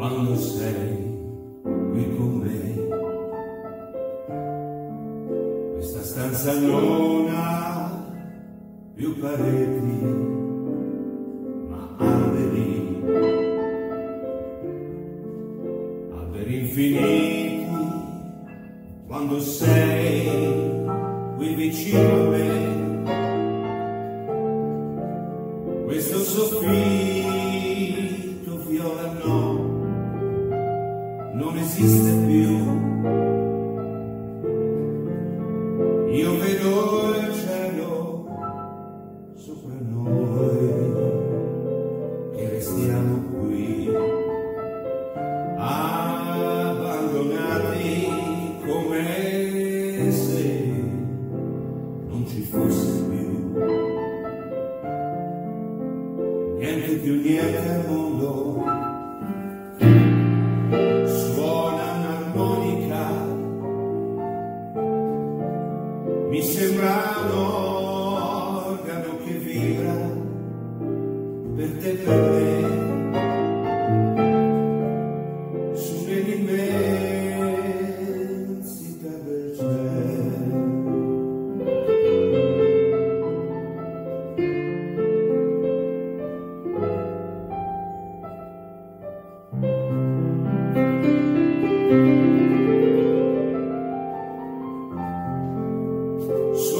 quando sei qui con me. Questa stanza non ha più pareti, ma alberi, alberi infiniti, quando sei qui vicino a me. Questo soffitto non esiste più. Io vedo il cielo sopra noi che restiamo qui, abbandonati come se non ci fosse più. Niente più niente al mondo. mi sembra un organo che vibra per te per me.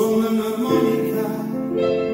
Solo una armónica